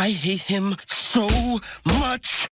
I hate him so much.